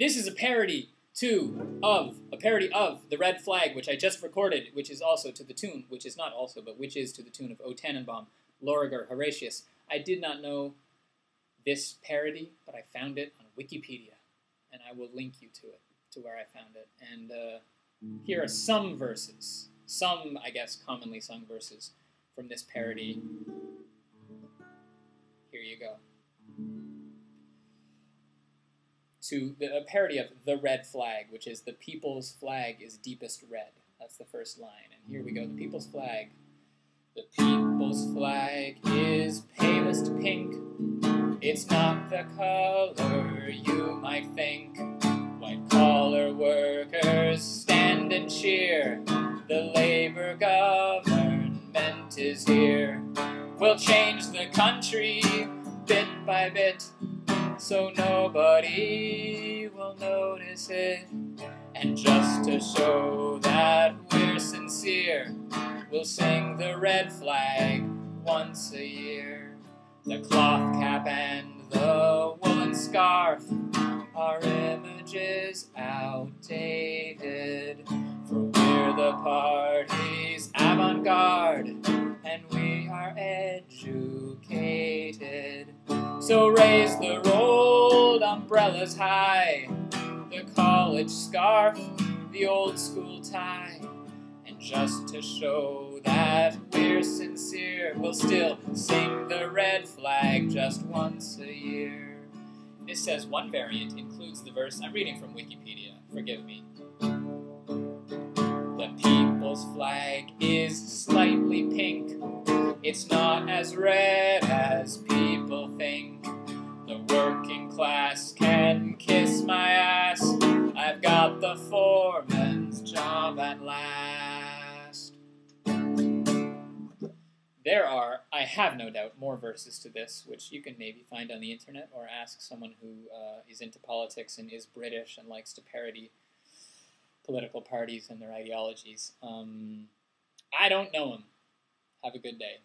This is a parody to of a parody of the Red Flag, which I just recorded, which is also to the tune, which is not also, but which is to the tune of O Tannenbaum, Lauriger, Horatius. I did not know this parody, but I found it on Wikipedia, and I will link you to it, to where I found it. And uh, here are some verses, some, I guess, commonly sung verses from this parody. Here you go. To the, a parody of The Red Flag, which is the people's flag is deepest red. That's the first line. And here we go. The people's flag. The people's flag is palest pink. It's not the color you might think. White collar workers stand and cheer. The labor government is here. We'll change the country bit by bit so nobody will notice it. And just to show that we're sincere, we'll sing the red flag once a year. The cloth cap and the woolen scarf are images outdated. For we're the party's avant garde, and we are educated. So raise the umbrellas high, the college scarf, the old school tie. And just to show that we're sincere, we'll still sing the red flag just once a year. This says one variant includes the verse. I'm reading from Wikipedia, forgive me. The people's flag is slightly pink. It's not as red as people think. Class can kiss my ass. I've got the foreman's job at last. There are, I have no doubt, more verses to this, which you can maybe find on the internet or ask someone who uh, is into politics and is British and likes to parody political parties and their ideologies. Um, I don't know them. Have a good day.